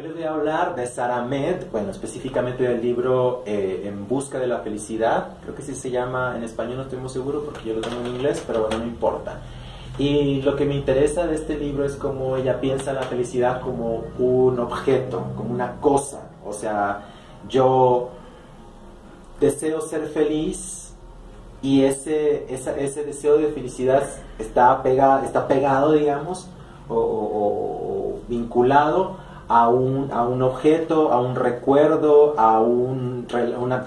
Hoy les voy a hablar de Sarah Med, bueno, específicamente del libro eh, En busca de la felicidad. Creo que sí se llama en español, no estoy muy seguro porque yo lo tengo en inglés, pero bueno, no importa. Y lo que me interesa de este libro es cómo ella piensa la felicidad como un objeto, como una cosa. O sea, yo deseo ser feliz y ese, ese deseo de felicidad está, pega, está pegado, digamos, o vinculado a un, a un objeto, a un recuerdo, a un,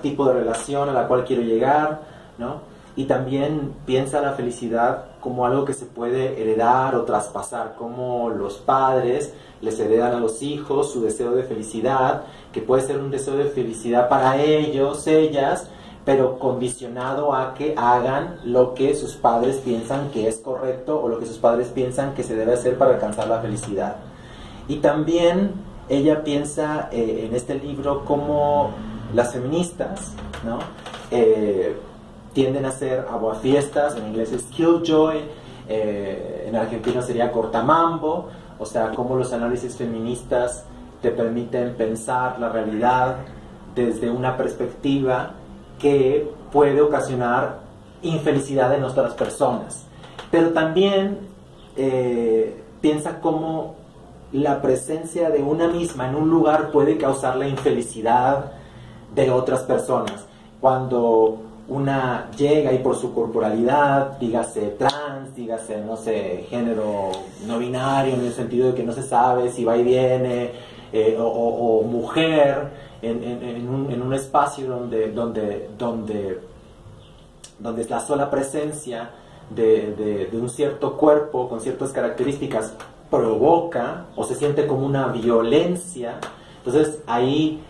tipo de relación a la cual quiero llegar, ¿no? Y también piensa la felicidad como algo que se puede heredar o traspasar, como los padres les heredan a los hijos su deseo de felicidad, que puede ser un deseo de felicidad para ellos, ellas, pero condicionado a que hagan lo que sus padres piensan que es correcto o lo que sus padres piensan que se debe hacer para alcanzar la felicidad. Y también ella piensa eh, en este libro cómo las feministas ¿no? Eh, tienden a ser aguafiestas, en inglés es killjoy, eh, en argentino sería cortamambo, o sea, cómo los análisis feministas te permiten pensar la realidad desde una perspectiva que puede ocasionar infelicidad en otras personas. Pero también piensa cómo la presencia de una misma en un lugar puede causar la infelicidad de otras personas. Cuando una llega y por su corporalidad, dígase trans, dígase, no sé, género no binario, en el sentido de que no se sabe si va y viene, eh, o, mujer, en, un, espacio donde, donde, donde, donde es la sola presencia de un cierto cuerpo con ciertas características provoca o se siente como una violencia. Entonces ahí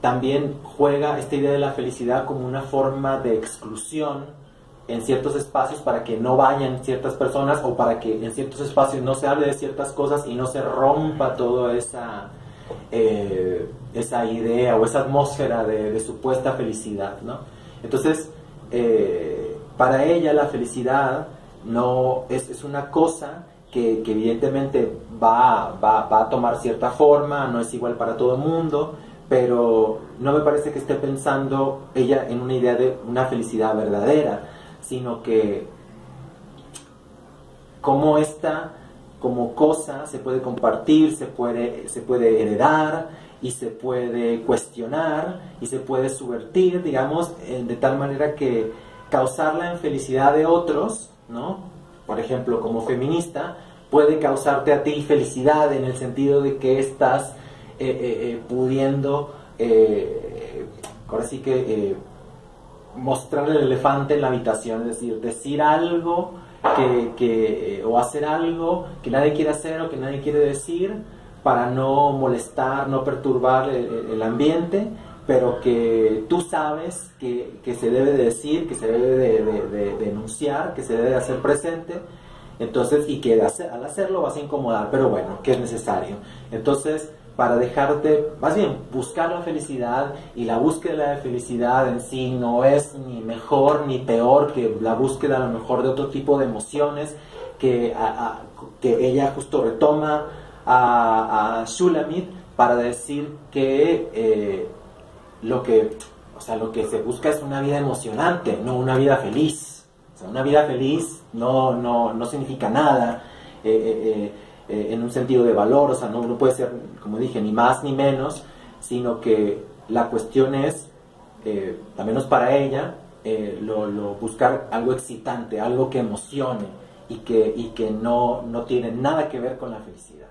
también juega esta idea de la felicidad como una forma de exclusión en ciertos espacios para que no vayan ciertas personas o para que en ciertos espacios no se hable de ciertas cosas y no se rompa toda esa, eh, esa idea o esa atmósfera de, supuesta felicidad. ¿no? Entonces, eh, para ella la felicidad no es, es una cosa que, evidentemente va, va, a tomar cierta forma, no es igual para todo el mundo, pero no me parece que esté pensando ella en una idea de una felicidad verdadera, sino que como esta, como cosa, se puede compartir, se puede, se puede heredar y se puede cuestionar y se puede subvertir, digamos, de tal manera que causar la infelicidad de otros, ¿no? Por ejemplo, como feminista, puede causarte a ti felicidad en el sentido de que estás eh, eh, eh, pudiendo, ahora sí que, mostrar el elefante en la habitación, es decir, decir algo que, o hacer algo que nadie quiere hacer o que nadie quiere decir para no molestar, no perturbar el, ambiente, pero que tú sabes que, se debe de decir, que se debe de, denunciar, que se debe de hacer presente, entonces, y que al hacerlo vas a incomodar, pero bueno, que es necesario. Entonces, para dejarte, más bien, buscar la felicidad y la búsqueda de la felicidad en sí no es ni mejor ni peor que la búsqueda a lo mejor de otro tipo de emociones que, que ella justo retoma a, a Shulamit para decir que eh, lo que, o sea, lo que se busca es una vida emocionante, no una vida feliz. Una vida feliz no, no, no significa nada eh, eh, eh, en un sentido de valor, o sea, no, no puede ser, como dije, ni más ni menos, sino que la cuestión es, al menos para ella, lo, buscar algo excitante, algo que emocione y que, y que no, no tiene nada que ver con la felicidad.